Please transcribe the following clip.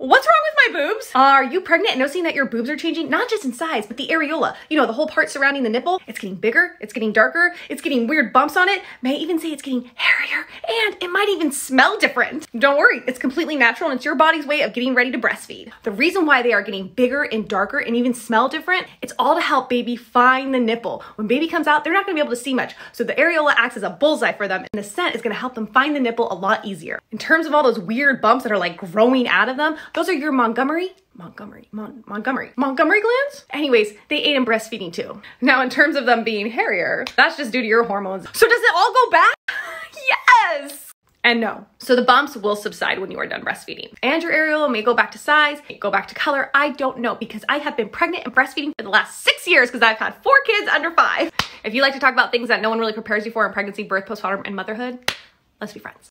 What's wrong with my boobs? Are you pregnant and noticing that your boobs are changing? Not just in size, but the areola. You know, the whole part surrounding the nipple. It's getting bigger, it's getting darker, it's getting weird bumps on it. May I even say it's getting and it might even smell different. Don't worry, it's completely natural and it's your body's way of getting ready to breastfeed. The reason why they are getting bigger and darker and even smell different, it's all to help baby find the nipple. When baby comes out, they're not gonna be able to see much. So the areola acts as a bullseye for them, and the scent is gonna help them find the nipple a lot easier. In terms of all those weird bumps that are like growing out of them, those are your Montgomery, Montgomery, Mon Montgomery, Montgomery glands? Anyways, they aid in breastfeeding too. Now, in terms of them being hairier, that's just due to your hormones. So does it all go back? And no. So the bumps will subside when you are done breastfeeding. And your areola may go back to size, go back to color. I don't know because I have been pregnant and breastfeeding for the last six years because I've had four kids under five. If you like to talk about things that no one really prepares you for in pregnancy, birth, postpartum, and motherhood, let's be friends.